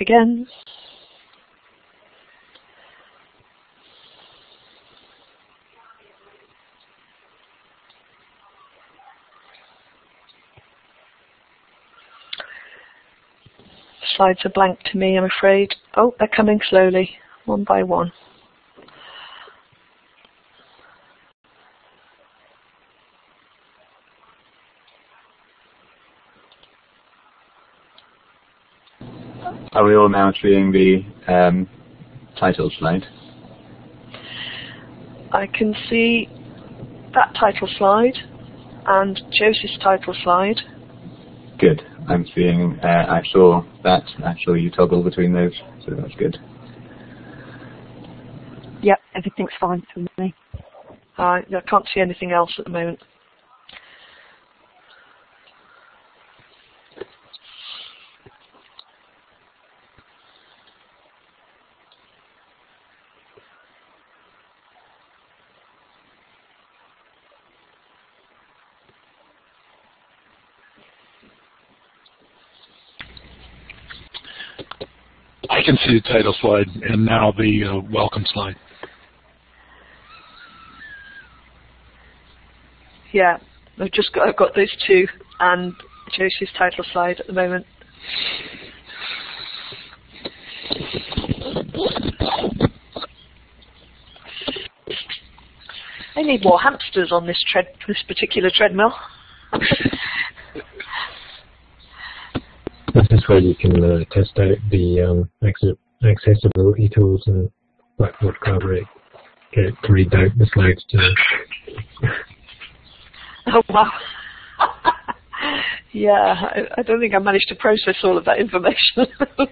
again. Slides are blank to me, I'm afraid. Oh, they're coming slowly, one by one. Are we all now seeing the um, title slide? I can see that title slide and Joseph's title slide. Good. I'm seeing, uh, I saw that. I saw you toggle between those, so that's good. Yep, everything's fine for me. I I can't see anything else at the moment. The title slide and now the uh, welcome slide. Yeah, I've just got, I've got those two and Josie's title slide at the moment. I need more hamsters on this tread, this particular treadmill. This is where you can uh, test out the um, accessibility tools and Blackboard Collaborate. Get to read out the slides to Oh wow. yeah, I, I don't think I managed to process all of that information.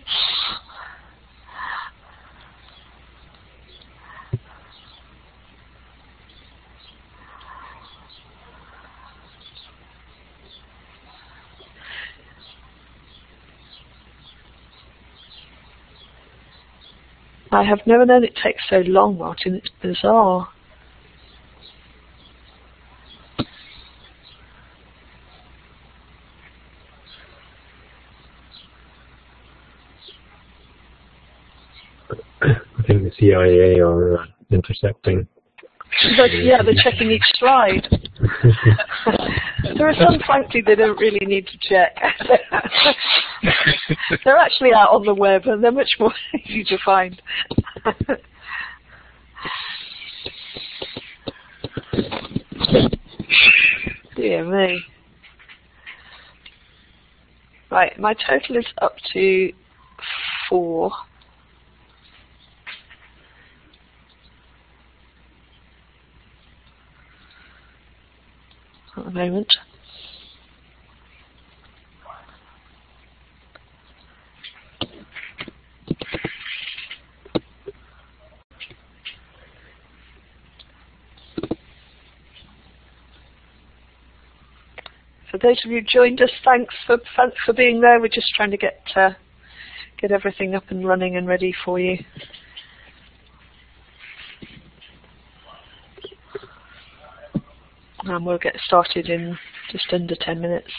I have never known it take so long, Martin. It's bizarre. I think the CIA are uh, intercepting. But, yeah, they're checking each slide. there are some, frankly, they don't really need to check. they're actually out on the web and they're much more easy to find. Dear me. Right, my total is up to four. At the moment. For those of you who joined us, thanks for for being there. We're just trying to get uh, get everything up and running and ready for you. And we'll get started in just under 10 minutes.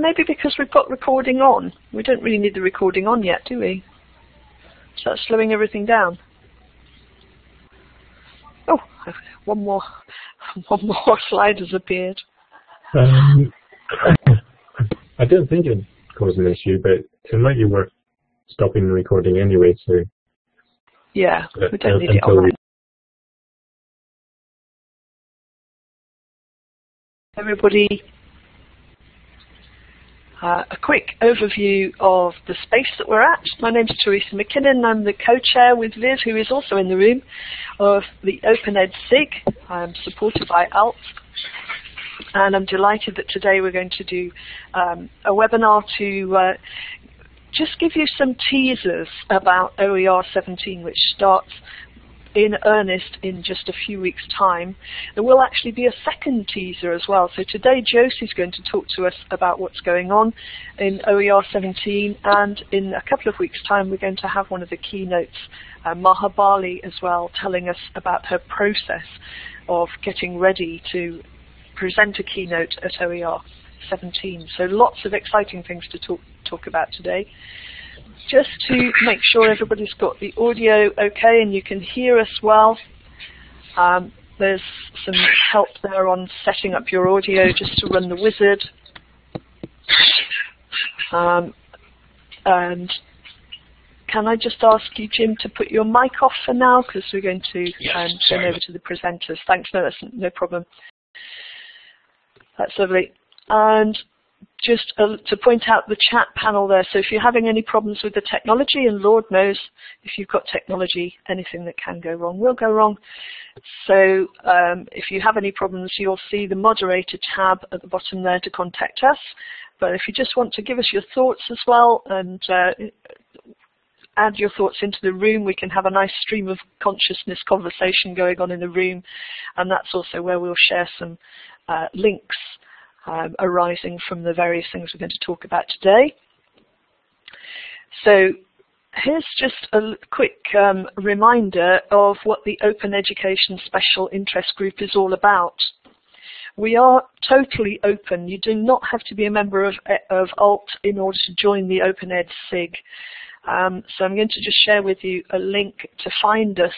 Maybe because we've got recording on. We don't really need the recording on yet, do we? So that's slowing everything down. Oh, one more, one more slide has appeared. Um, I don't think it caused an issue, but it might be worth stopping the recording anyway. So yeah, we don't uh, need it on. Everybody uh, a quick overview of the space that we're at. My name is Teresa MacKinnon. I'm the co-chair with Viv, who is also in the room, of the Open Ed SIG. I'm supported by ALT. And I'm delighted that today we're going to do um, a webinar to uh, just give you some teasers about OER 17, which starts in earnest in just a few weeks' time. There will actually be a second teaser as well. So today Josie's going to talk to us about what's going on in OER 17 and in a couple of weeks' time we're going to have one of the keynotes, uh, Maha Bali as well, telling us about her process of getting ready to present a keynote at OER 17. So lots of exciting things to talk, talk about today just to make sure everybody's got the audio okay and you can hear us well. Um, there's some help there on setting up your audio just to run the wizard. Um, and can I just ask you, Jim, to put your mic off for now because we're going to yes, um, turn over to the presenters. Thanks, no, that's no problem. That's lovely. And just uh, to point out the chat panel there. So if you're having any problems with the technology, and Lord knows if you've got technology, anything that can go wrong will go wrong. So um, if you have any problems, you'll see the moderator tab at the bottom there to contact us. But if you just want to give us your thoughts as well and uh, add your thoughts into the room, we can have a nice stream of consciousness conversation going on in the room. And that's also where we'll share some uh, links um, arising from the various things we're going to talk about today. So here's just a quick um, reminder of what the Open Education Special Interest Group is all about. We are totally open. You do not have to be a member of, of ALT in order to join the Open Ed SIG. Um, so I'm going to just share with you a link to find us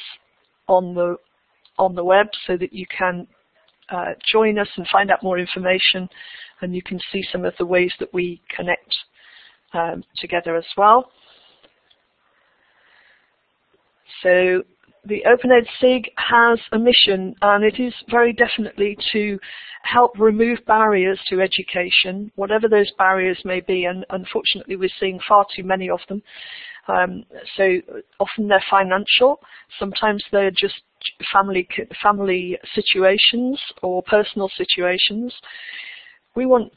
on the on the web so that you can uh, join us and find out more information and you can see some of the ways that we connect um, together as well. So the OpenEd SIG has a mission and it is very definitely to help remove barriers to education, whatever those barriers may be, and unfortunately we're seeing far too many of them. Um, so often they're financial, sometimes they're just family family situations or personal situations. We want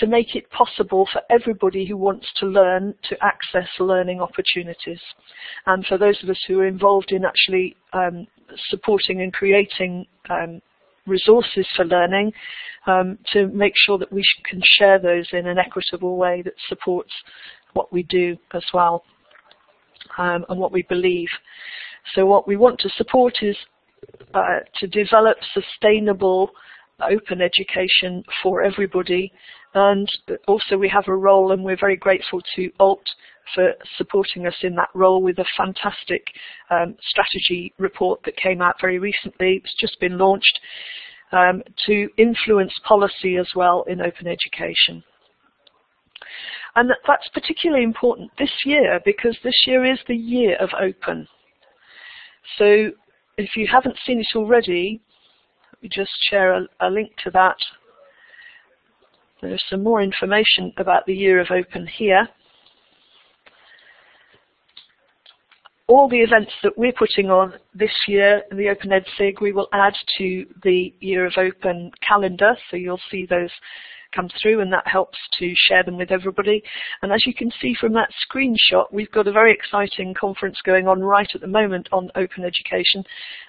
to make it possible for everybody who wants to learn to access learning opportunities. And for those of us who are involved in actually um, supporting and creating um, resources for learning, um, to make sure that we can share those in an equitable way that supports what we do as well um, and what we believe. So what we want to support is uh, to develop sustainable open education for everybody and also we have a role and we're very grateful to ALT for supporting us in that role with a fantastic um, strategy report that came out very recently. It's just been launched um, to influence policy as well in open education. And that's particularly important this year because this year is the year of open. So if you haven't seen it already, let me just share a, a link to that. There's some more information about the year of open here. all the events that we're putting on this year, in the Open Ed SIG, we will add to the Year of Open calendar, so you'll see those come through and that helps to share them with everybody. And as you can see from that screenshot, we've got a very exciting conference going on right at the moment on open education.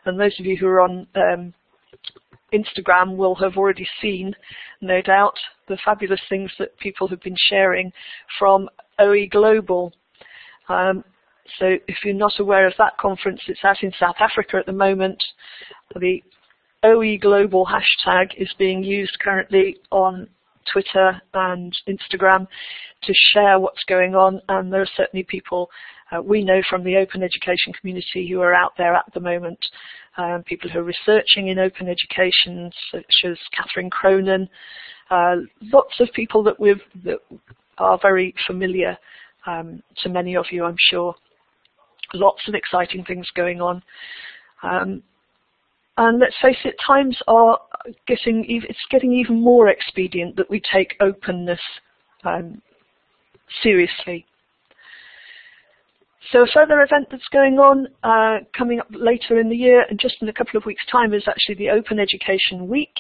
And those of you who are on um, Instagram will have already seen, no doubt, the fabulous things that people have been sharing from OE Global. Um, so if you're not aware of that conference, it's out in South Africa at the moment. The OE Global hashtag is being used currently on Twitter and Instagram to share what's going on. And there are certainly people uh, we know from the open education community who are out there at the moment, um, people who are researching in open education, such as Catherine Cronin, uh, lots of people that, we've, that are very familiar um, to many of you, I'm sure. Lots of exciting things going on. Um, and let's face it, times are getting, it's getting even more expedient that we take openness um, seriously. So a further event that's going on uh, coming up later in the year and just in a couple of weeks time is actually the Open Education Week.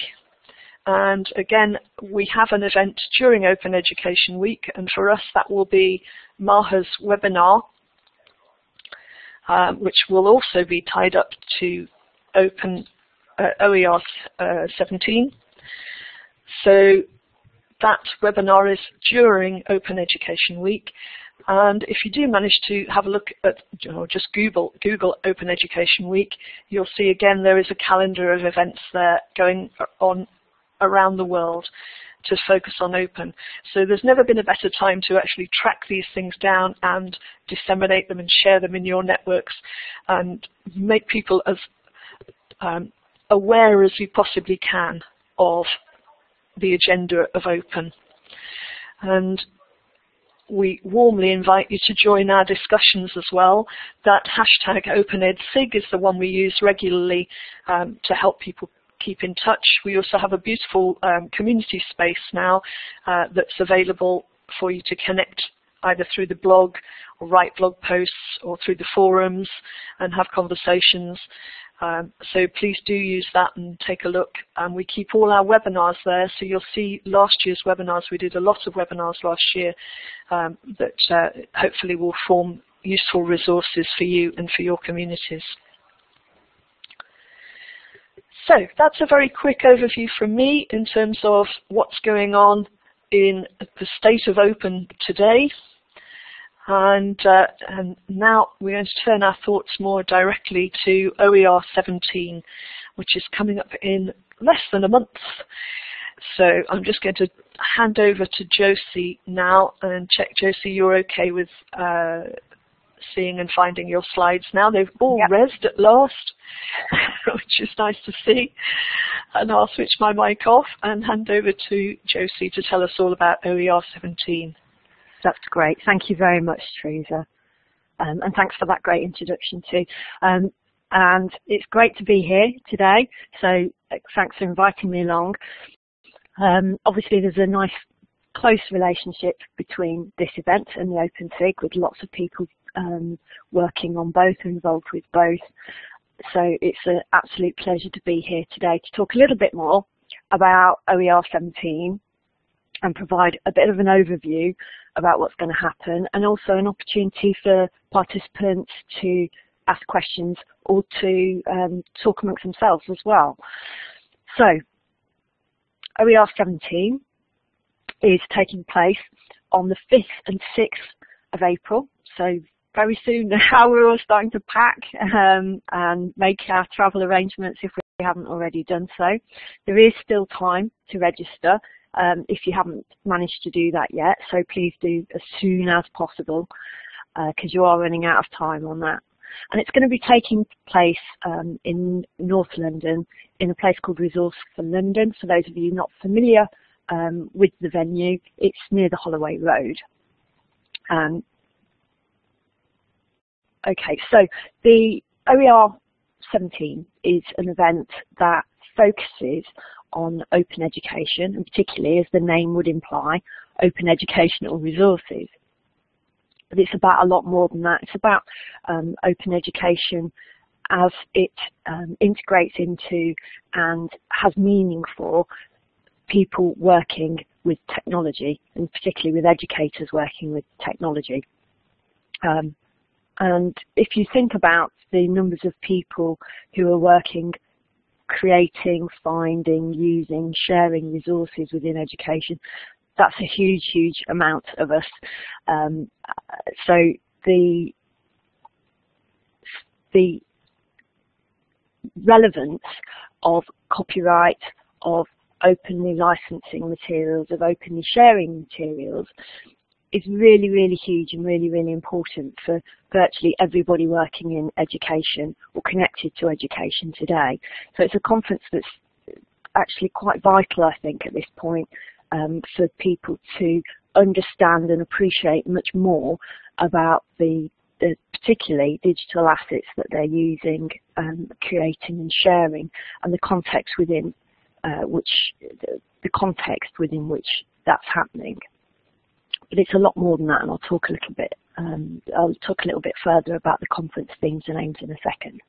And again, we have an event during Open Education Week and for us that will be MAHA's webinar, uh, which will also be tied up to Open uh, OER uh, 17. So that webinar is during Open Education Week. And if you do manage to have a look at, or just Google, Google Open Education Week, you'll see again there is a calendar of events there going on around the world to focus on open. So there's never been a better time to actually track these things down and disseminate them and share them in your networks and make people as um, aware as you possibly can of the agenda of open. And we warmly invite you to join our discussions as well. That hashtag OpenEdSig is the one we use regularly um, to help people keep in touch. We also have a beautiful um, community space now uh, that's available for you to connect either through the blog or write blog posts or through the forums and have conversations. Um, so please do use that and take a look. Um, we keep all our webinars there, so you'll see last year's webinars. We did a lot of webinars last year um, that uh, hopefully will form useful resources for you and for your communities. So that's a very quick overview from me in terms of what's going on in the state of open today. And, uh, and now we're going to turn our thoughts more directly to OER 17, which is coming up in less than a month. So I'm just going to hand over to Josie now and check, Josie, you're okay with uh, seeing and finding your slides now. They've all yep. resed at last, which is nice to see. And I'll switch my mic off and hand over to Josie to tell us all about OER 17. That's great. Thank you very much, Teresa. Um, and thanks for that great introduction too. Um, and it's great to be here today. So uh, thanks for inviting me along. Um, obviously, there's a nice close relationship between this event and the Open SIG with lots of people um, working on both and involved with both. So it's an absolute pleasure to be here today to talk a little bit more about OER 17 and provide a bit of an overview about what's going to happen and also an opportunity for participants to ask questions or to um, talk amongst themselves as well. So, OER 17 is taking place on the 5th and 6th of April, so very soon now we're all starting to pack um, and make our travel arrangements if we haven't already done so. There is still time to register um, if you haven't managed to do that yet. So please do as soon as possible because uh, you are running out of time on that. And it's going to be taking place um, in North London in a place called Resource for London. For those of you not familiar um, with the venue, it's near the Holloway Road. Um, okay, so the OER 17 is an event that focuses on open education, and particularly, as the name would imply, open educational resources. But it's about a lot more than that. It's about um, open education as it um, integrates into and has meaning for people working with technology, and particularly with educators working with technology. Um, and if you think about the numbers of people who are working creating, finding, using, sharing resources within education. That's a huge, huge amount of us. Um, so the the relevance of copyright, of openly licensing materials, of openly sharing materials is really, really huge and really, really important for virtually everybody working in education or connected to education today. So it's a conference that's actually quite vital, I think, at this point um, for people to understand and appreciate much more about the, the particularly digital assets that they're using, um, creating and sharing, and the context within uh, which the, the context within which that's happening. But it's a lot more than that, and I'll talk a little bit. Um, I'll talk a little bit further about the conference themes and aims in a second.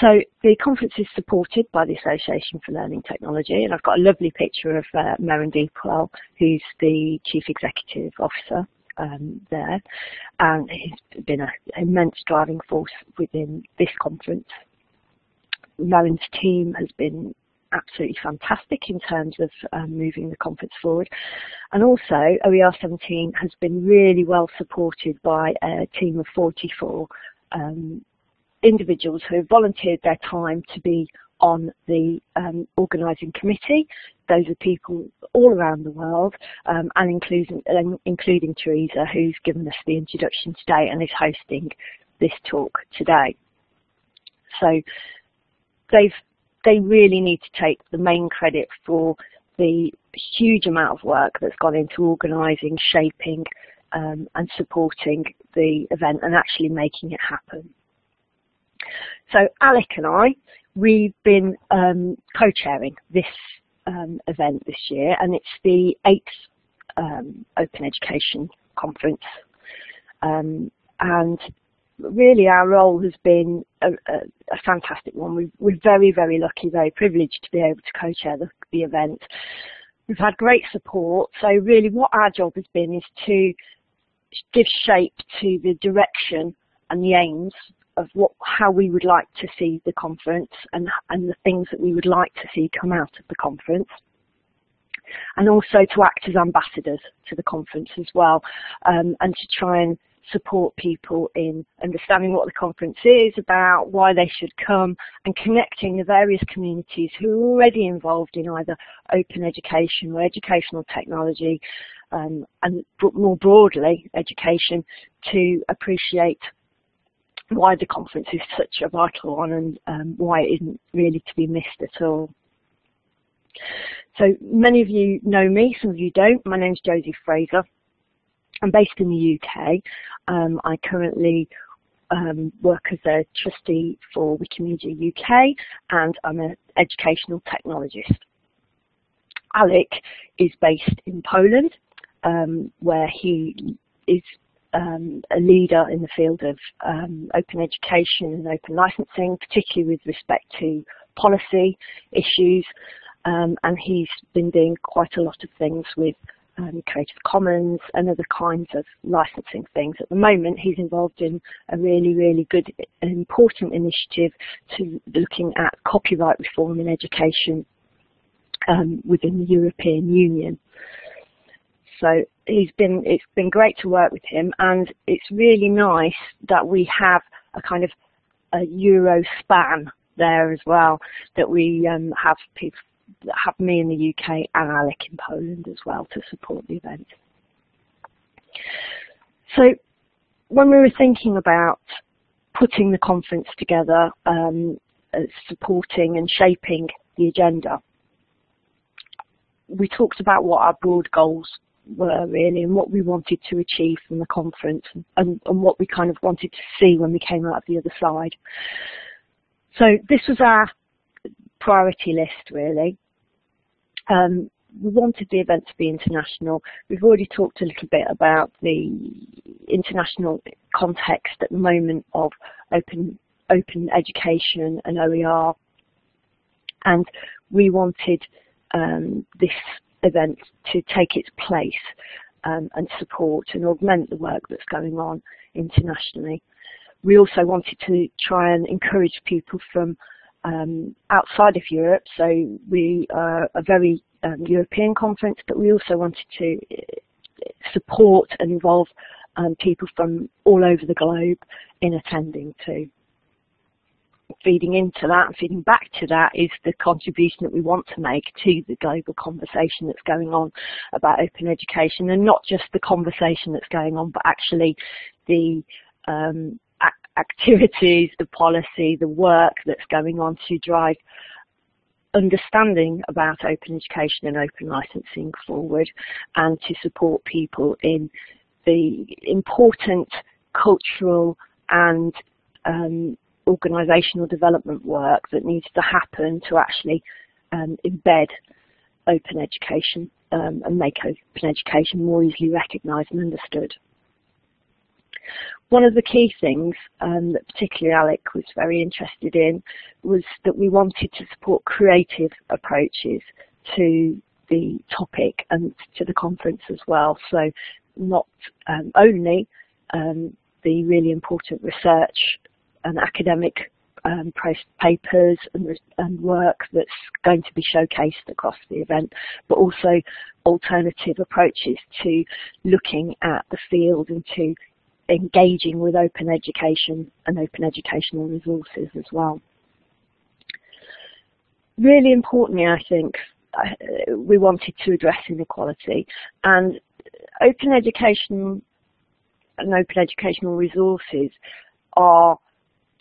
So the conference is supported by the Association for Learning Technology, and I've got a lovely picture of uh, Maren Deepwell, who's the Chief Executive Officer um, there, and he's been an immense driving force within this conference. Maren's team has been absolutely fantastic in terms of um, moving the conference forward. And also, OER 17 has been really well supported by a team of 44 um, individuals who have volunteered their time to be on the um, organising committee. Those are people all around the world, um, and including, including Teresa, who's given us the introduction today and is hosting this talk today. So they've they really need to take the main credit for the huge amount of work that's gone into organising, shaping um, and supporting the event and actually making it happen. So Alek and I, we've been um, co-chairing this um, event this year and it's the eighth um, Open Education Conference um, and really our role has been a, a, a fantastic one. we we're very, very lucky, very privileged to be able to co-chair the, the event. We've had great support. So really what our job has been is to give shape to the direction and the aims of what, how we would like to see the conference and, and the things that we would like to see come out of the conference and also to act as ambassadors to the conference as well um, and to try and support people in understanding what the conference is about, why they should come, and connecting the various communities who are already involved in either open education or educational technology, um, and more broadly, education, to appreciate why the conference is such a vital one and um, why it isn't really to be missed at all. So many of you know me, some of you don't. My name's Josie Fraser. I'm based in the UK. Um, I currently um, work as a trustee for Wikimedia UK and I'm an educational technologist. Alek is based in Poland um, where he is um, a leader in the field of um, open education and open licensing, particularly with respect to policy issues. Um, and he's been doing quite a lot of things with um, Creative Commons and other kinds of licensing things. At the moment, he's involved in a really, really good and important initiative to looking at copyright reform in education um, within the European Union. So he's been, it's been great to work with him and it's really nice that we have a kind of a Euro span there as well, that we um, have people have me in the UK and Alek in Poland as well to support the event. So when we were thinking about putting the conference together, um, uh, supporting and shaping the agenda, we talked about what our broad goals were really and what we wanted to achieve from the conference and, and what we kind of wanted to see when we came out of the other side. So this was our priority list really. Um, we wanted the event to be international. We've already talked a little bit about the international context at the moment of open open education and OER, and we wanted um, this event to take its place um, and support and augment the work that's going on internationally. We also wanted to try and encourage people from um, outside of Europe. So we are a very um, European conference, but we also wanted to uh, support and involve um, people from all over the globe in attending too. Feeding into that and feeding back to that is the contribution that we want to make to the global conversation that's going on about open education and not just the conversation that's going on, but actually the um, activities, the policy, the work that's going on to drive understanding about open education and open licensing forward and to support people in the important cultural and um, organisational development work that needs to happen to actually um, embed open education um, and make open education more easily recognised and understood. One of the key things um, that particularly Alek was very interested in was that we wanted to support creative approaches to the topic and to the conference as well. So not um, only um, the really important research and academic um, papers and, and, work that's going to be showcased across the event, but also alternative approaches to looking at the field and to engaging with open education and open educational resources as well. Really importantly, I think, uh, we wanted to address inequality and open education and open educational resources are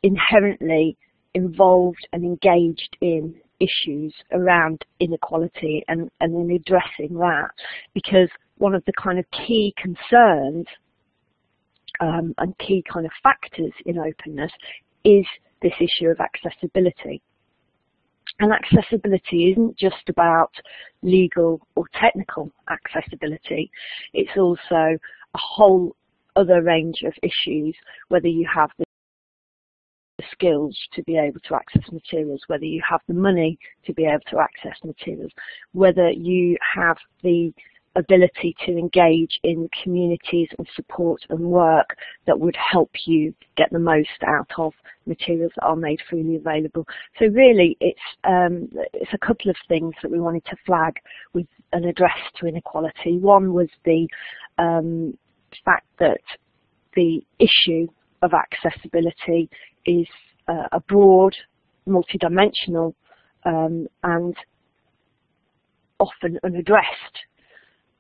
inherently involved and engaged in issues around inequality and, and in addressing that because one of the kind of key concerns um, and key kind of factors in openness is this issue of accessibility. And accessibility isn't just about legal or technical accessibility, it's also a whole other range of issues, whether you have the skills to be able to access materials, whether you have the money to be able to access materials, whether you have the ability to engage in communities and support and work that would help you get the most out of materials that are made freely available. So really it's um, it's a couple of things that we wanted to flag with an address to inequality. One was the um, fact that the issue of accessibility is uh, a broad, multidimensional um, and often unaddressed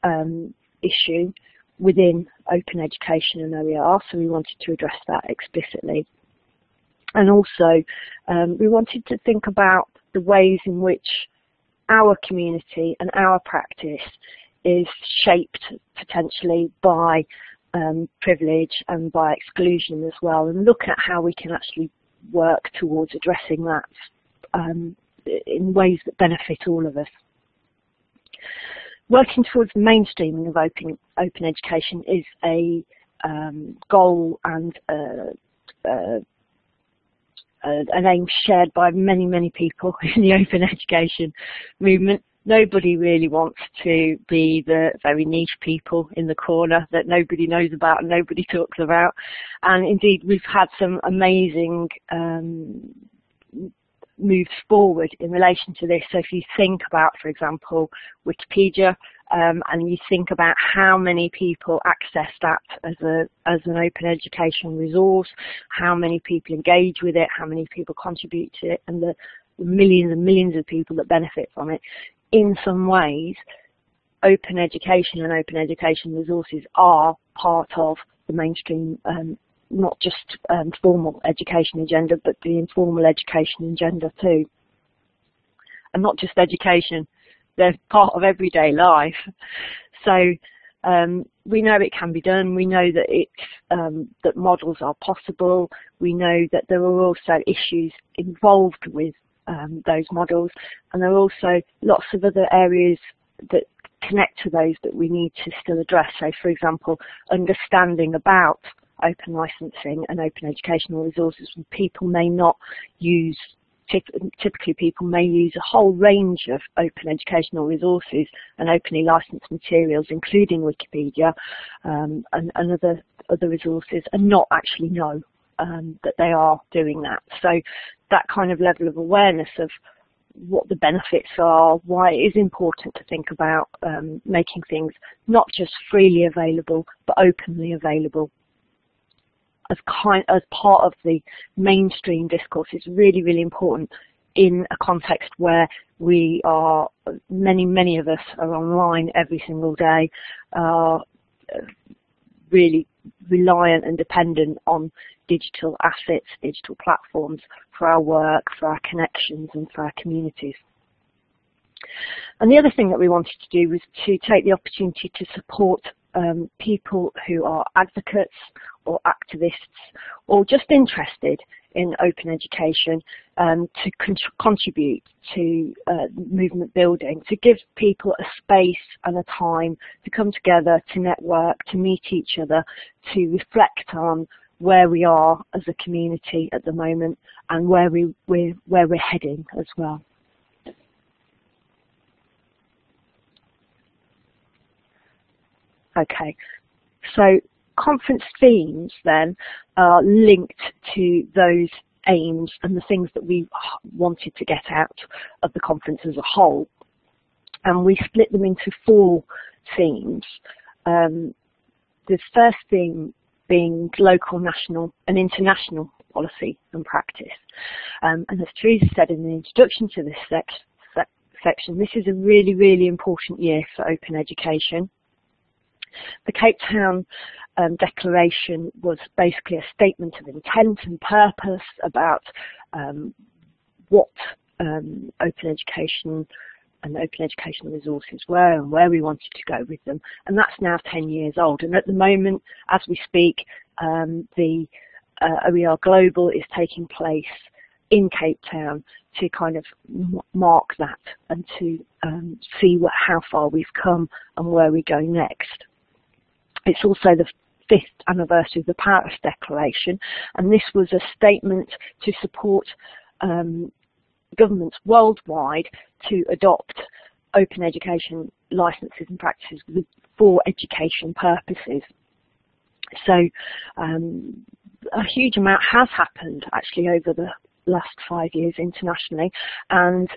um, issue within open education and OER, so we wanted to address that explicitly. And also, um, we wanted to think about the ways in which our community and our practice is shaped potentially by um, privilege and by exclusion as well, and look at how we can actually work towards addressing that um, in ways that benefit all of us. Working towards mainstreaming of open, open education is a um, goal and uh, uh, an aim shared by many, many people in the open education movement. Nobody really wants to be the very niche people in the corner that nobody knows about and nobody talks about. And indeed, we've had some amazing um, moves forward in relation to this. So if you think about, for example, Wikipedia, um, and you think about how many people access that as a as an open education resource, how many people engage with it, how many people contribute to it, and the millions and millions of people that benefit from it. In some ways, open education and open education resources are part of the mainstream um, not just um, formal education agenda, but the informal education agenda too. And not just education, they're part of everyday life. So um, we know it can be done. We know that it's um, that models are possible. We know that there are also issues involved with um, those models, and there are also lots of other areas that connect to those that we need to still address. So, for example, understanding about open licensing and open educational resources. People may not use typically people may use a whole range of open educational resources and openly licensed materials, including Wikipedia um, and, and, other other resources, and not actually know um, that they are doing that. So that kind of level of awareness of what the benefits are, why it is important to think about um, making things not just freely available, but openly available as kind as part of the mainstream discourse is really, really important in a context where we are, many, many of us are online every single day, uh, really reliant and dependent on digital assets, digital platforms for our work, for our connections and for our communities. And the other thing that we wanted to do was to take the opportunity to support um, people who are advocates or activists or just interested in open education um, to con contribute to uh, movement building, to give people a space and a time to come together, to network, to meet each other, to reflect on where we are as a community at the moment and where we we're, where we're heading as well. Okay, so conference themes then are linked to those aims and the things that we wanted to get out of the conference as a whole. And we split them into four themes. Um, the first theme being local, national and international policy and practice. Um, and as Teresa said in the introduction to this sec sec section, this is a really, really important year for open education. The Cape Town um, Declaration was basically a statement of intent and purpose about um, what um, open education and open educational resources were and where we wanted to go with them. And that's now 10 years old. And at the moment, as we speak, um, the uh, OER Global is taking place in Cape Town to kind of mark that and to um, see what, how far we've come and where we go next. It's also the fifth anniversary of the Paris Declaration, and this was a statement to support um, governments worldwide to adopt open education licenses and practices for education purposes. So um, a huge amount has happened actually over the last five years internationally and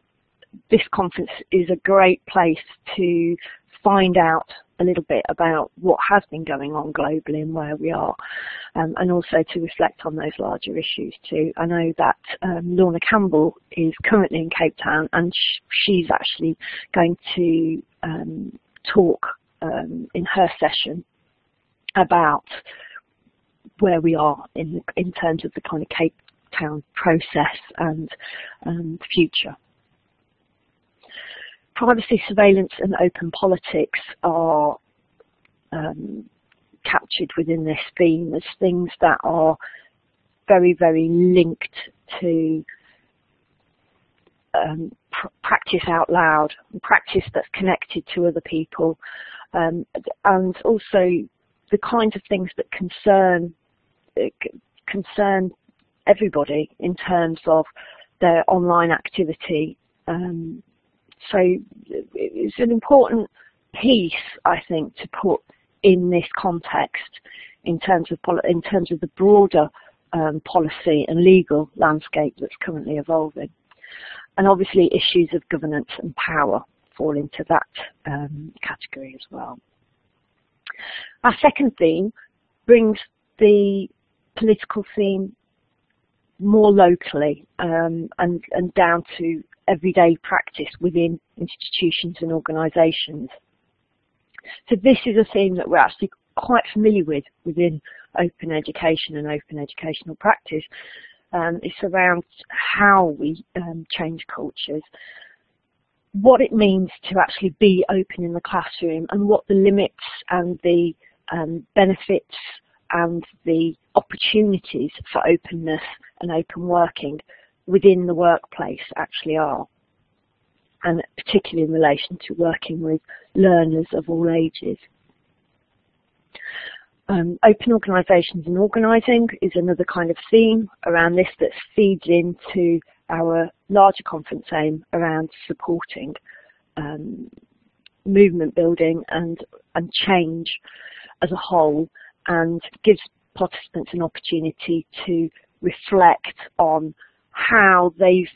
this conference is a great place to find out a little bit about what has been going on globally and where we are, um, and also to reflect on those larger issues too. I know that um, Lorna Campbell is currently in Cape Town and sh she's actually going to um, talk um, in her session about where we are in, in terms of the kind of Cape Town process and um, future privacy surveillance and open politics are um, captured within this theme as things that are very, very linked to um, pr practice out loud, practice that's connected to other people, um, and also the kinds of things that concern uh, concern everybody in terms of their online activity um, so it's an important piece, I think, to put in this context in terms of in terms of the broader um, policy and legal landscape that's currently evolving. And obviously issues of governance and power fall into that um, category as well. Our second theme brings the political theme more locally um, and, and down to everyday practice within institutions and organisations. So this is a theme that we're actually quite familiar with within open education and open educational practice. Um, it's around how we um, change cultures, what it means to actually be open in the classroom and what the limits and the um, benefits and the opportunities for openness and open working within the workplace actually are and particularly in relation to working with learners of all ages. Um, open organisations and organising is another kind of theme around this that feeds into our larger conference aim around supporting um, movement building and, and change as a whole and gives participants an opportunity to reflect on how they've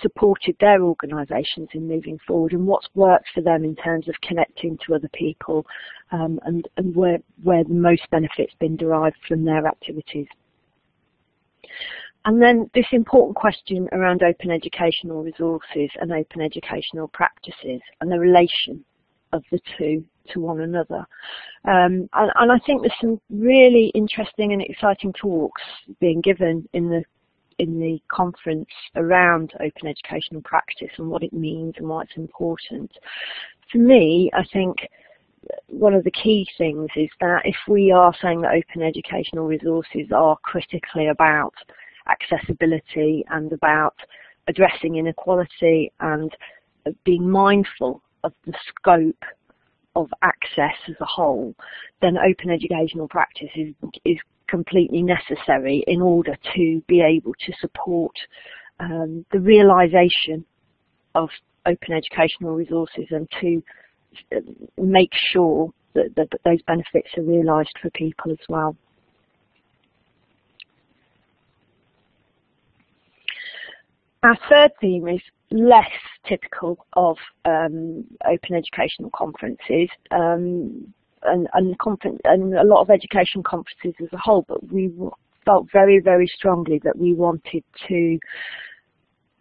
supported their organisations in moving forward and what's worked for them in terms of connecting to other people um, and, and where, where the most benefit's been derived from their activities. And then this important question around open educational resources and open educational practices and the relation of the two to one another. Um, and, and, I think there's some really interesting and exciting talks being given in the in the conference around open educational practice and what it means and why it's important. For me, I think one of the key things is that if we are saying that open educational resources are critically about accessibility and about addressing inequality and being mindful of the scope of access as a whole, then open educational practice is, is completely necessary in order to be able to support um, the realisation of open educational resources and to uh, make sure that, that, that those benefits are realised for people as well. Our third theme is less typical of um, open educational conferences um, and, and, and, a lot of education conferences as a whole, but we felt very, very strongly that we wanted to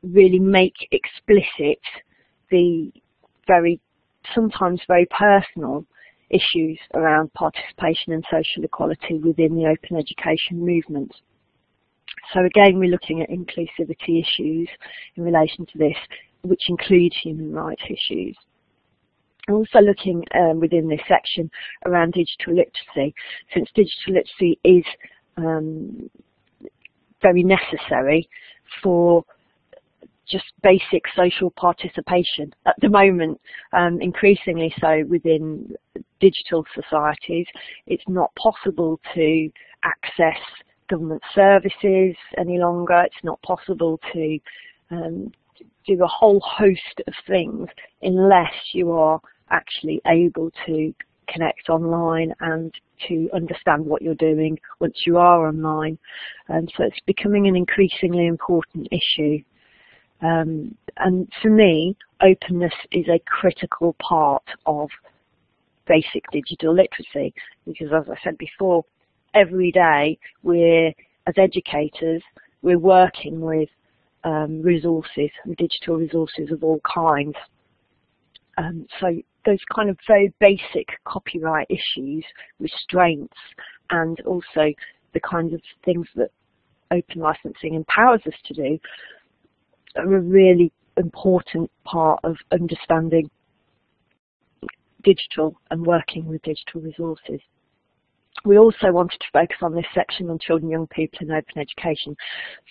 really make explicit the very, sometimes very personal issues around participation and social equality within the open education movement. So again, we're looking at inclusivity issues in relation to this, which includes human rights issues. also looking um, within this section around digital literacy, since digital literacy is um, very necessary for just basic social participation at the moment, um, increasingly so within digital societies. It's not possible to access government services any longer. It's not possible to um, do a whole host of things unless you are actually able to connect online and to understand what you're doing once you are online. And so it's becoming an increasingly important issue. Um, and for me, openness is a critical part of basic digital literacy because as I said before, every day we're, as educators, we're working with um, resources, and digital resources of all kinds. Um, so those kind of very basic copyright issues, restraints, and also the kinds of things that open licensing empowers us to do are a really important part of understanding digital and working with digital resources. We also wanted to focus on this section on children, young people and open education.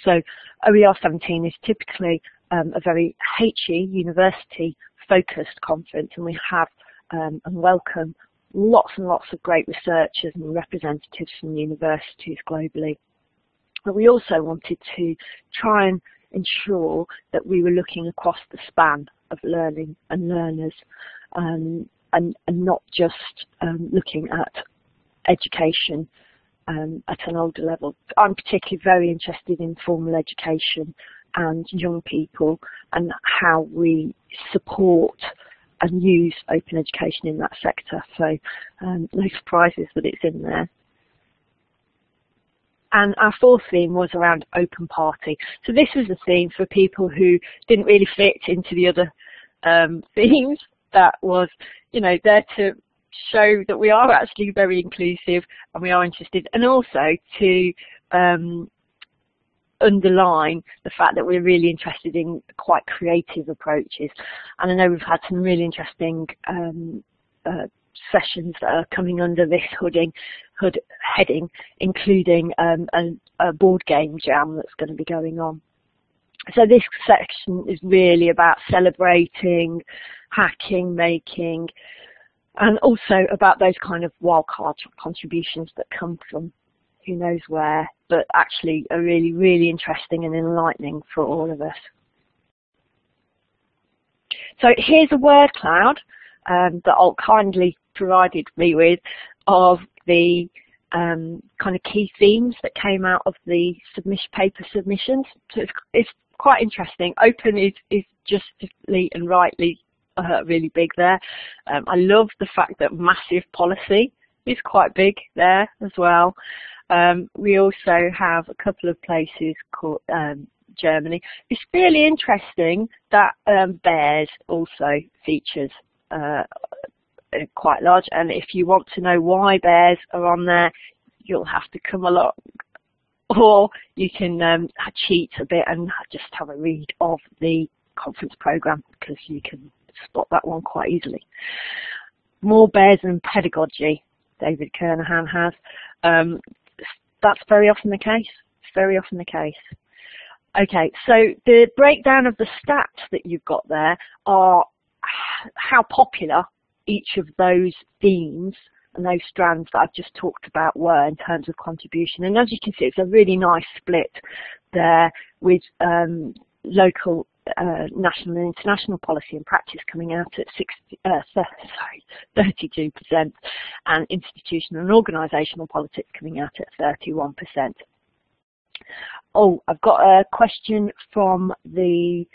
So OER 17 is typically um, a very HE university focused conference and we have um, and welcome lots and lots of great researchers and representatives from universities globally. But we also wanted to try and ensure that we were looking across the span of learning and learners um, and, and, not just um, looking at education um, at an older level. I'm particularly very interested in formal education and young people and how we support and use open education in that sector. So um, no surprises that it's in there. And our fourth theme was around open party. So this was a theme for people who didn't really fit into the other um, themes. That was, you know, there to show that we are actually very inclusive and we are interested and also to um, underline the fact that we're really interested in quite creative approaches and I know we've had some really interesting um, uh, sessions that are coming under this hooding, hood heading including um, a, a board game jam that's going to be going on. So this section is really about celebrating, hacking, making, and also about those kind of wildcard contributions that come from who knows where, but actually are really, really interesting and enlightening for all of us. So here's a word cloud um, that Alt kindly provided me with of the um, kind of key themes that came out of the submission paper submissions. So it's, it's quite interesting. Open is, is justly and rightly uh, really big there. Um, I love the fact that massive policy is quite big there as well. Um, we also have a couple of places called um, Germany. It's really interesting that um, bears also features uh, quite large and if you want to know why bears are on there you'll have to come along or you can um, cheat a bit and just have a read of the conference program because you can spot that one quite easily. more bears than pedagogy, David Kernohan has. Um, that's very often the case. It's very often the case. Okay, so the breakdown of the stats that you've got there are how popular each of those themes and those strands that I've just talked about were in terms of contribution. And as you can see, it's a really nice split there with um, local, uh, national and international policy and practice coming out at 60, uh, sorry, 32% and institutional and organisational politics coming out at 31%. Oh, I've got a question from the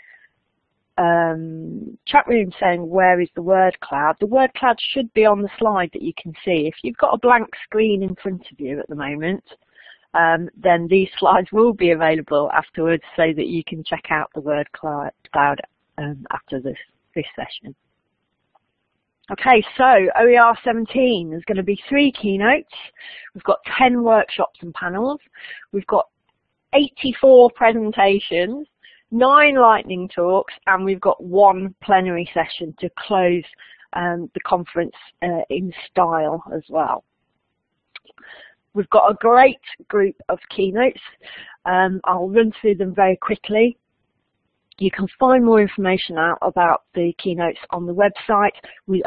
um, chat room saying where is the word cloud. The word cloud should be on the slide that you can see. If you've got a blank screen in front of you at the moment, um, then these slides will be available afterwards so that you can check out the word cloud, um, after this, this session. Okay, so OER 17, there's going to be three keynotes. We've got 10 workshops and panels. We've got 84 presentations nine lightning talks, and we've got one plenary session to close um, the conference uh, in style as well. We've got a great group of keynotes. Um, I'll run through them very quickly. You can find more information out about the keynotes on the website,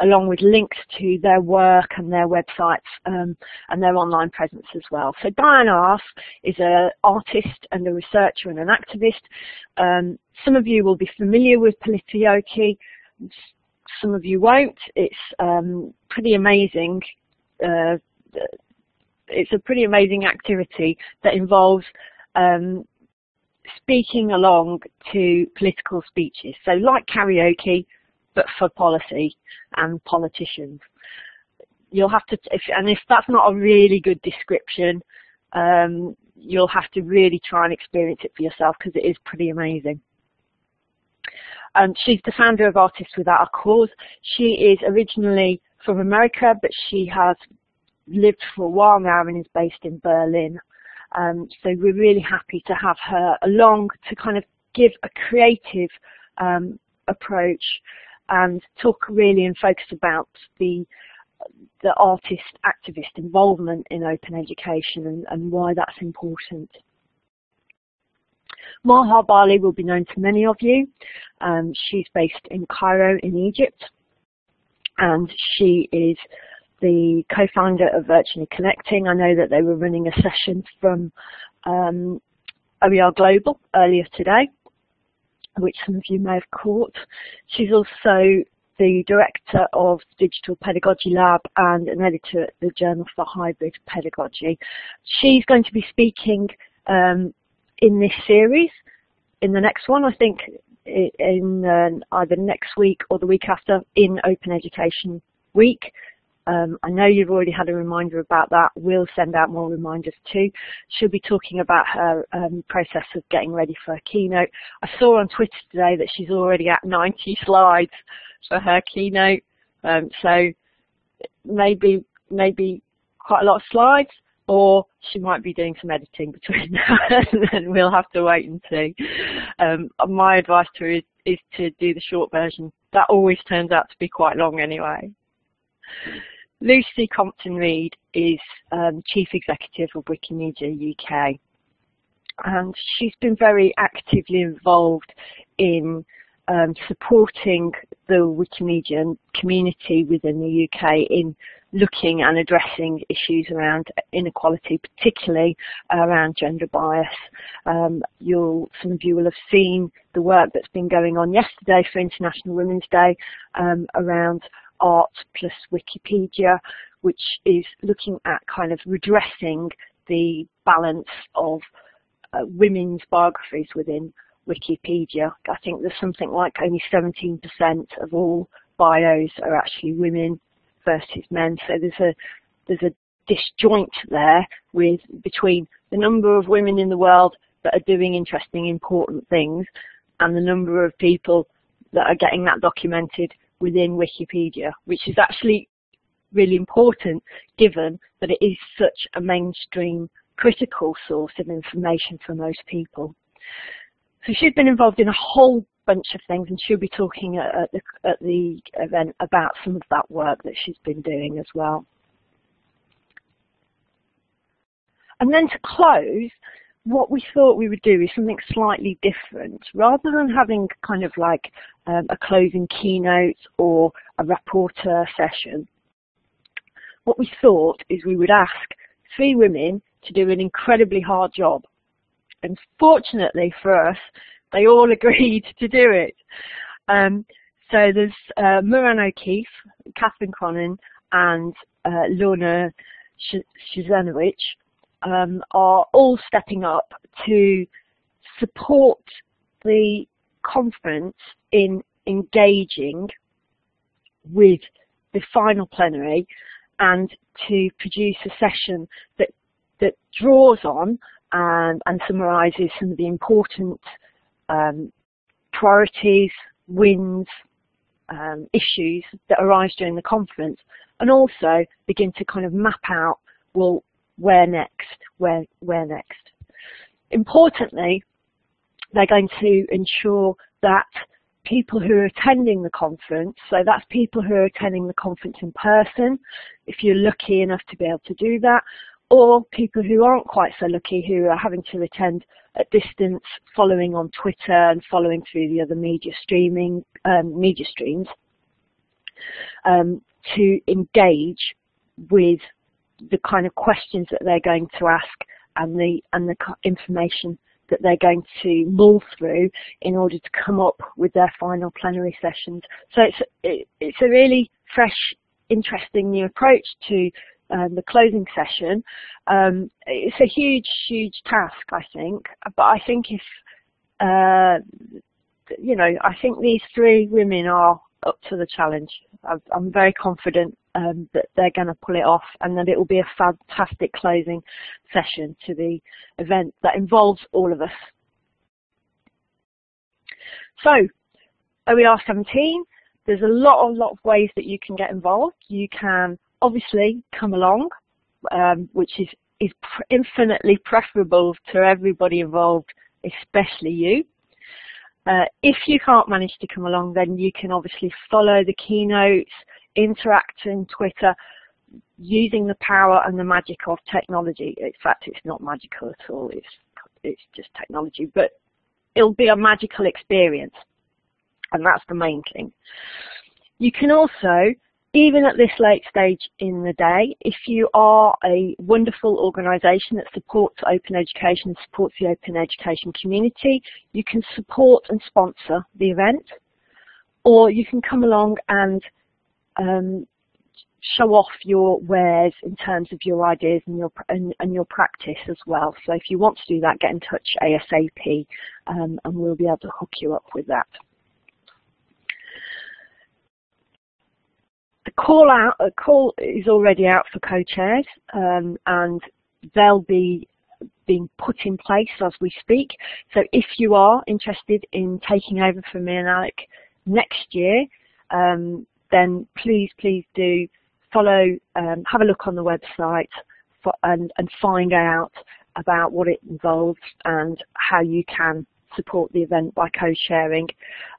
along with links to their work and their websites um, and their online presence as well. So Diana Arce is an artist and a researcher and an activist. Um, some of you will be familiar with Politaoke, some of you won't. It's um, pretty amazing. Uh, it's a pretty amazing activity that involves um, speaking along to political speeches. So like karaoke, but for policy and politicians. You'll have to, if, and if that's not a really good description, um, you'll have to really try and experience it for yourself because it is pretty amazing. Um, she's the founder of Artists Without a Cause. She is originally from America, but she has lived for a while now and is based in Berlin. Um, so we're really happy to have her along to kind of give a creative um, approach and talk really and focus about the the artist activist involvement in open education and, and why that's important. Maha Bali will be known to many of you. Um, she's based in Cairo in Egypt and she is the co-founder of Virtually Connecting. I know that they were running a session from um, OER Global earlier today, which some of you may have caught. She's also the director of Digital Pedagogy Lab and an editor at the Journal for Hybrid Pedagogy. She's going to be speaking um, in this series. In the next one, I think in uh, either next week or the week after in Open Education Week. Um, I know you've already had a reminder about that. We'll send out more reminders too. She'll be talking about her um, process of getting ready for a keynote. I saw on Twitter today that she's already at 90 slides for her keynote. Um, so maybe maybe quite a lot of slides, or she might be doing some editing between now and then. We'll have to wait and see. Um, my advice to her is, is to do the short version. That always turns out to be quite long anyway. Lucy Crompton-Reid is um, Chief Executive of Wikimedia UK and she's been very actively involved in um, supporting the Wikimedia community within the UK in looking and addressing issues around inequality, particularly around gender bias. Um, some of you will have seen the work that's been going on yesterday for International Women's Day um, around art plus Wikipedia, which is looking at kind of redressing the balance of uh, women's biographies within Wikipedia. I think there's something like only 17% of all bios are actually women versus men. So there's a there's a disjoint there with between the number of women in the world that are doing interesting, important things and the number of people that are getting that documented within Wikipedia, which is actually really important given that it is such a mainstream critical source of information for most people. So she's been involved in a whole bunch of things, and she'll be talking at, the, at the event about some of that work that she's been doing as well. And then to close, what we thought we would do is something slightly different. Rather than having kind of like um, a closing keynote or a rapporteur session, what we thought is we would ask three women to do an incredibly hard job. And fortunately for us, they all agreed to do it. Um, so there's uh, O'Keeffe, Catherine Cronin, and uh, Lorna Szanowicz um, are all stepping up to support the conference in engaging with the final plenary and to produce a session that that draws on and, and summarises some of the important um, priorities, wins, um, issues that arise during the conference, and also begin to kind of map out, well, where next, where, where next. Importantly, they're going to ensure that people who are attending the conference, so that's people who are attending the conference in person, if you're lucky enough to be able to do that, or people who aren't quite so lucky who are having to attend at distance, following on Twitter and following through the other media streaming, um, media streams, um, to engage with the kind of questions that they're going to ask and the and the information that they're going to mull through in order to come up with their final plenary sessions. So it's it, it's a really fresh, interesting new approach to um, the closing session. Um, it's a huge, huge task, I think. But I think if uh, you know, I think these three women are up to the challenge. I'm very confident um, that they're going to pull it off and that it will be a fantastic closing session to the event that involves all of us. So, OER 17, there's a lot, a lot of ways that you can get involved. You can obviously come along, um, which is, is infinitely preferable to everybody involved, especially you. Uh, if you can't manage to come along, then you can obviously follow the keynotes, interact in Twitter, using the power and the magic of technology. In fact, it's not magical at all. It's it's just technology, but it'll be a magical experience, and that's the main thing. You can also even at this late stage in the day, if you are a wonderful organisation that supports open education, supports the open education community, you can support and sponsor the event, or you can come along and um, show off your wares in terms of your ideas and your and, and, your practice as well. So if you want to do that, get in touch ASAP, um, and we'll be able to hook you up with that. The call out a call is already out for co-chairs um, and they'll be being put in place as we speak. So if you are interested in taking over from me and Alek next year, um, then please, please do follow, um, have a look on the website for, and, and find out about what it involves and how you can support the event by co-sharing.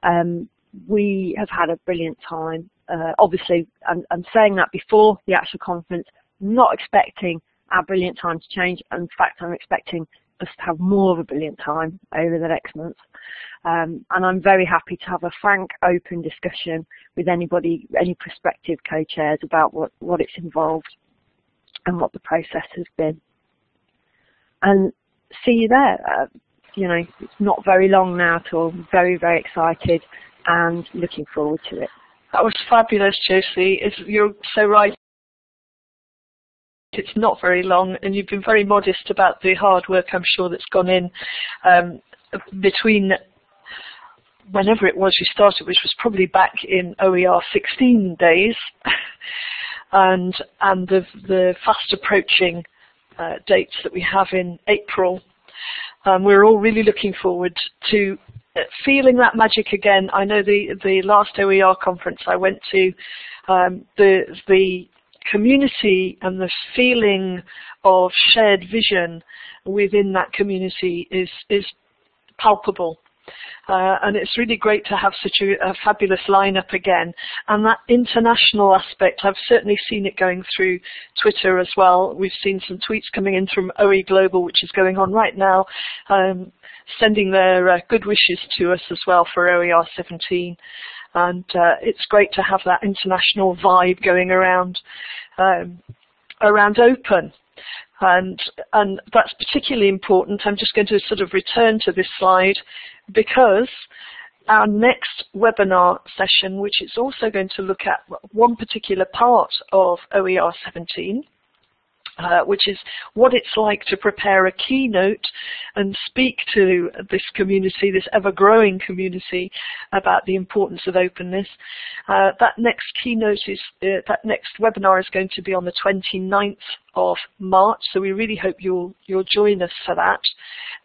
Um, we have had a brilliant time uh, obviously, I'm, saying that before the actual conference, not expecting our brilliant time to change. In fact, I'm expecting us to have more of a brilliant time over the next month. Um, and I'm very happy to have a frank, open discussion with anybody, any prospective co-chairs about what, what it's involved and what the process has been. And see you there. Uh, you know, it's not very long now at all. Very, very excited and looking forward to it. That was fabulous, Josie. It's, you're so right. It's not very long, and you've been very modest about the hard work I'm sure that's gone in um, between whenever it was you started, which was probably back in OER 16 days, and and the the fast approaching uh, dates that we have in April. Um, we're all really looking forward to feeling that magic again. I know the the last OER conference I went to, um, the the community and the feeling of shared vision within that community is is palpable. Uh, and it's really great to have such a, a, fabulous lineup again. And that international aspect, I've certainly seen it going through Twitter as well. We've seen some tweets coming in from OE Global, which is going on right now, um, sending their uh, good wishes to us as well for OER 17. And uh, it's great to have that international vibe going around um, around open. And, and that's particularly important. I'm just going to sort of return to this slide because our next webinar session, which is also going to look at one particular part of OER 17, uh, which is what it's like to prepare a keynote and speak to this community, this ever-growing community, about the importance of openness. Uh, that next keynote is, uh, that next webinar is going to be on the 29th of March, so we really hope you'll you'll join us for that,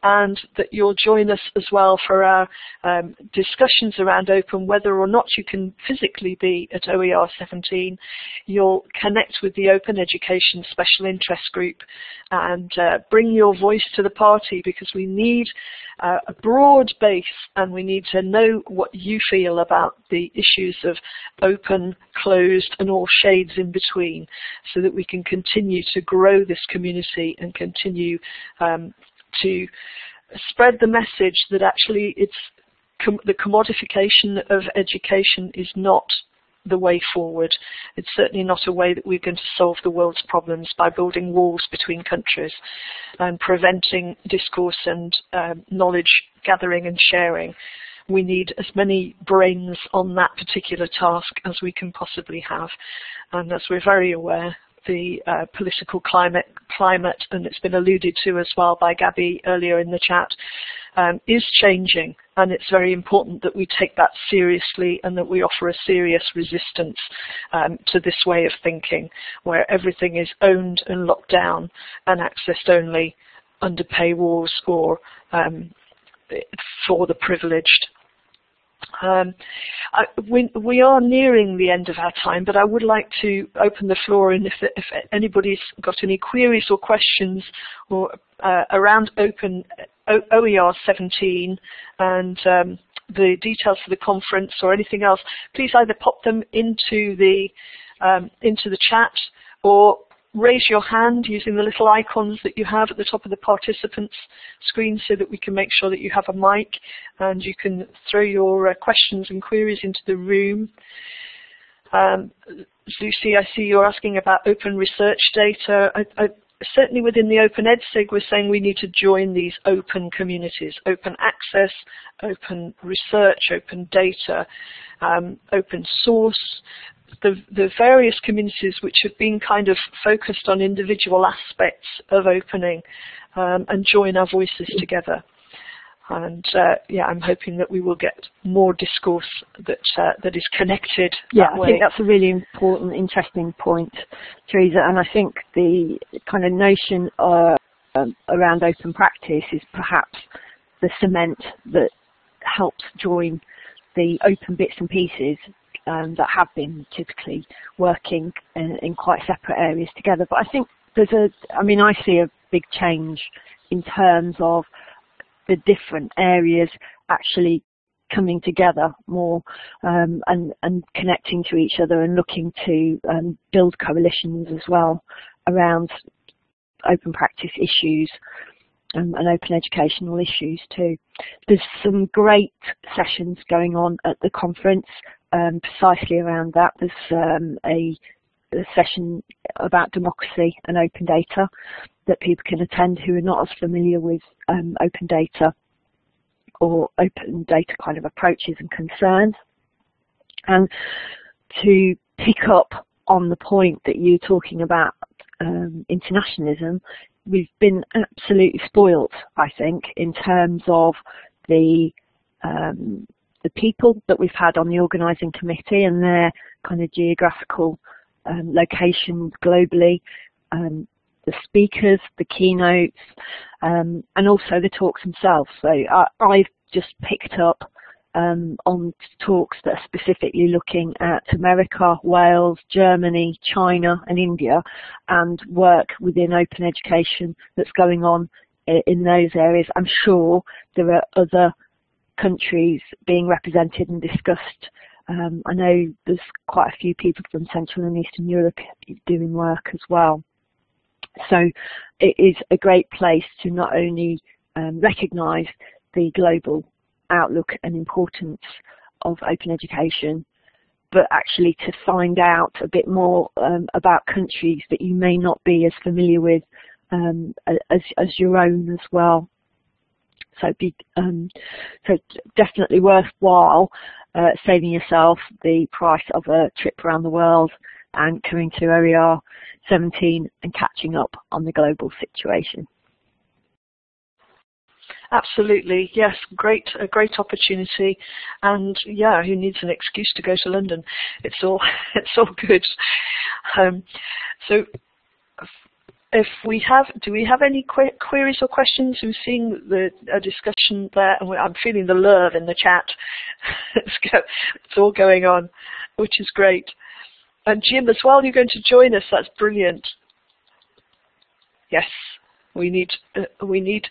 and that you'll join us as well for our um, discussions around open. Whether or not you can physically be at OER 17, you'll connect with the Open Education Special Interest Group and uh, bring your voice to the party because we need uh, a broad base and we need to know what you feel about the issues of open, closed, and all shades in between, so that we can continue to to grow this community and continue um, to spread the message that actually it's com the commodification of education is not the way forward. It's certainly not a way that we're going to solve the world's problems by building walls between countries and preventing discourse and um, knowledge gathering and sharing. We need as many brains on that particular task as we can possibly have. And as we're very aware, the uh, political climate, climate, and it's been alluded to as well by Gabby earlier in the chat, um, is changing. And it's very important that we take that seriously and that we offer a serious resistance um, to this way of thinking, where everything is owned and locked down and accessed only under paywalls or um, for the privileged. Um, I, we, we, are nearing the end of our time, but I would like to open the floor and if, if anybody's got any queries or questions or uh, around open OER 17 and um, the details for the conference or anything else, please either pop them into the um, into the chat or raise your hand using the little icons that you have at the top of the participants screen so that we can make sure that you have a mic and you can throw your uh, questions and queries into the room. Um, Lucy, I see you're asking about open research data. I, I, certainly within the Open EdSig, we're saying we need to join these open communities, open access, open research, open data, um, open source, the, the various communities which have been kind of focused on individual aspects of opening um, and join our voices together. And uh, yeah, I'm hoping that we will get more discourse that uh, that is connected. Yeah, I think that's a really important, interesting point, Teresa. And I think the kind of notion uh, um, around open practice is perhaps the cement that helps join the open bits and pieces um, that have been typically working in, in, quite separate areas together. But I think there's a, I mean, I see a big change in terms of the different areas actually coming together more um, and, and connecting to each other and looking to um, build coalitions as well around open practice issues um, and open educational issues too. There's some great sessions going on at the conference um, precisely around that. There's um, a, session about democracy and open data that people can attend who are not as familiar with um, open data or open data kind of approaches and concerns. And to pick up on the point that you're talking about um, internationalism, we've been absolutely spoilt, I think, in terms of the um, the people that we've had on the organising committee and their kind of geographical um, locations globally, um, the speakers, the keynotes, um, and also the talks themselves. So I, I've just picked up um, on talks that are specifically looking at America, Wales, Germany, China and India and work within open education that's going on in those areas. I'm sure there are other countries being represented and discussed. Um, I know there's quite a few people from Central and Eastern Europe doing work as well. So it is a great place to not only um, recognise the global outlook and importance of open education, but actually to find out a bit more um, about countries that you may not be as familiar with um, as, as your own as well. So, be, um, so definitely worthwhile uh, saving yourself the price of a trip around the world and coming to OER 17 and catching up on the global situation. Absolutely, yes, great, a great opportunity, and yeah, who needs an excuse to go to London? It's all, it's all good. Um, so, if we have, do we have any que queries or questions? We're seeing the a discussion there, and I'm feeling the love in the chat. it's, go, it's all going on, which is great. And Jim, as well, you're going to join us. That's brilliant. Yes, we need uh, we need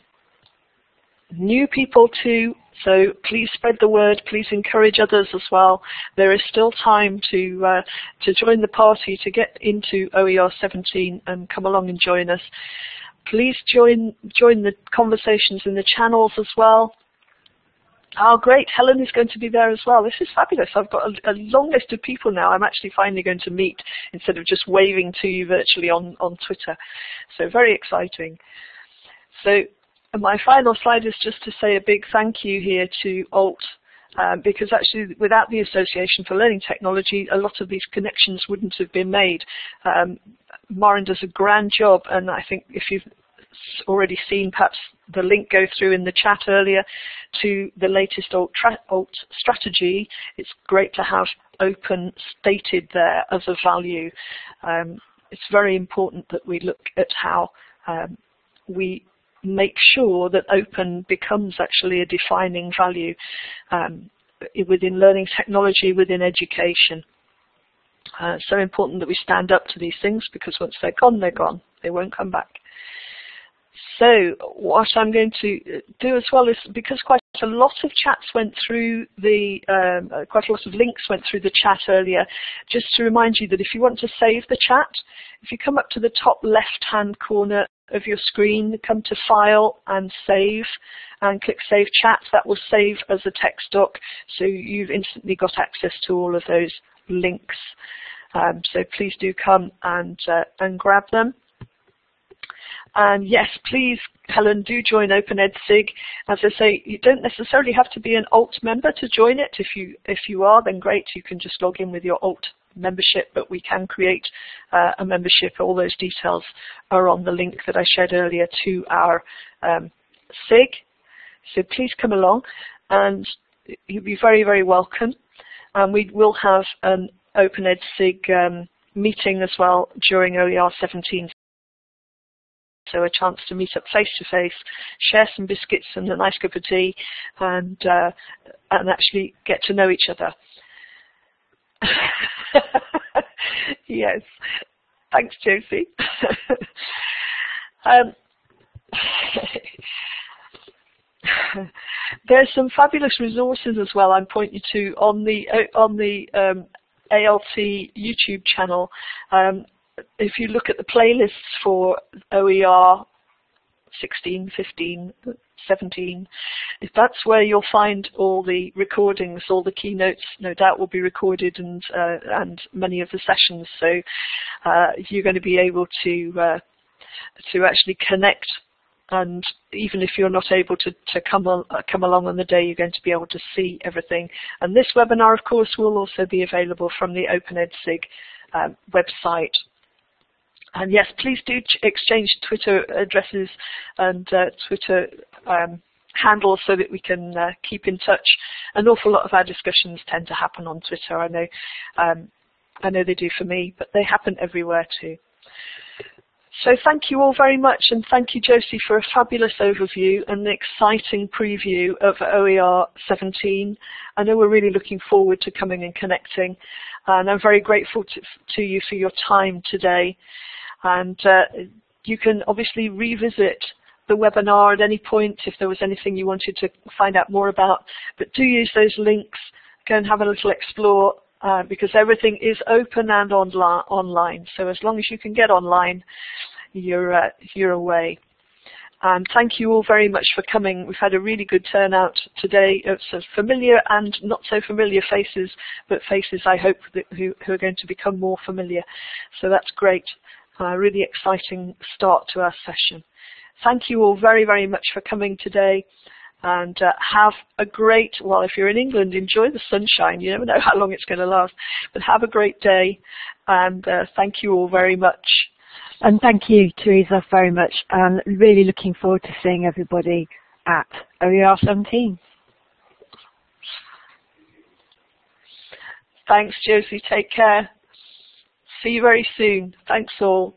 new people too. So please spread the word. Please encourage others as well. There is still time to uh, to join the party to get into OER 17 and come along and join us. Please join join the conversations in the channels as well. Oh, great. Helen is going to be there as well. This is fabulous. I've got a, a, long list of people now I'm actually finally going to meet instead of just waving to you virtually on, on Twitter. So very exciting. So and my final slide is just to say a big thank you here to ALT um, because actually without the Association for Learning Technology, a lot of these connections wouldn't have been made. Um, Maren does a grand job, and I think if you've already seen perhaps the link go through in the chat earlier to the latest alt, alt strategy, it's great to have open stated there as a value. Um, it's very important that we look at how um, we make sure that open becomes actually a defining value um, within learning technology, within education. Uh, so important that we stand up to these things because once they're gone, they're gone. They won't come back. So what I'm going to do as well is because quite a lot of chats went through the, um, uh, quite a lot of links went through the chat earlier, just to remind you that if you want to save the chat, if you come up to the top left-hand corner of your screen, come to File and Save, and click Save Chat, that will save as a text doc, so you've instantly got access to all of those links. Um, so please do come and, uh, and grab them. And yes, please, Helen, do join OpenEdSig. As I say, you don't necessarily have to be an alt member to join it. If you if you are, then great. You can just log in with your alt membership, but we can create uh, a membership. All those details are on the link that I shared earlier to our um, SIG. So please come along, and you'll be very, very welcome. And we will have an OpenEdSig um, meeting as well during OER 17 so a chance to meet up face to face, share some biscuits and a nice cup of tea, and uh, and actually get to know each other. yes, thanks, Josie. um, there's some fabulous resources as well. I'm pointing to on the uh, on the um, ALT YouTube channel. Um, if you look at the playlists for OER 16, 15, 17, if that's where you'll find all the recordings, all the keynotes no doubt will be recorded and uh, and many of the sessions. So uh, you're going to be able to uh, to actually connect and even if you're not able to, to come, uh, come along on the day, you're going to be able to see everything. And this webinar, of course, will also be available from the OpenEdSig um, website and yes, please do exchange Twitter addresses and uh, Twitter um, handles so that we can uh, keep in touch. An awful lot of our discussions tend to happen on Twitter. I know, um, I know they do for me, but they happen everywhere too. So thank you all very much, and thank you, Josie, for a fabulous overview and an exciting preview of OER 17. I know we're really looking forward to coming and connecting, and I'm very grateful to, to you for your time today. And uh, you can obviously revisit the webinar at any point if there was anything you wanted to find out more about. But do use those links. Go and have a little explore uh, because everything is open and online. So as long as you can get online, you're, uh, you're away. And thank you all very much for coming. We've had a really good turnout today of sort familiar and not so familiar faces, but faces I hope who, who, are going to become more familiar. So that's great. A really exciting start to our session. Thank you all very, very much for coming today and uh, have a great, well, if you're in England, enjoy the sunshine. You never know how long it's going to last. But have a great day, and uh, thank you all very much. And thank you, Teresa, very much. And really looking forward to seeing everybody at OER 17. Thanks, Josie. Take care. See you very soon. Thanks all.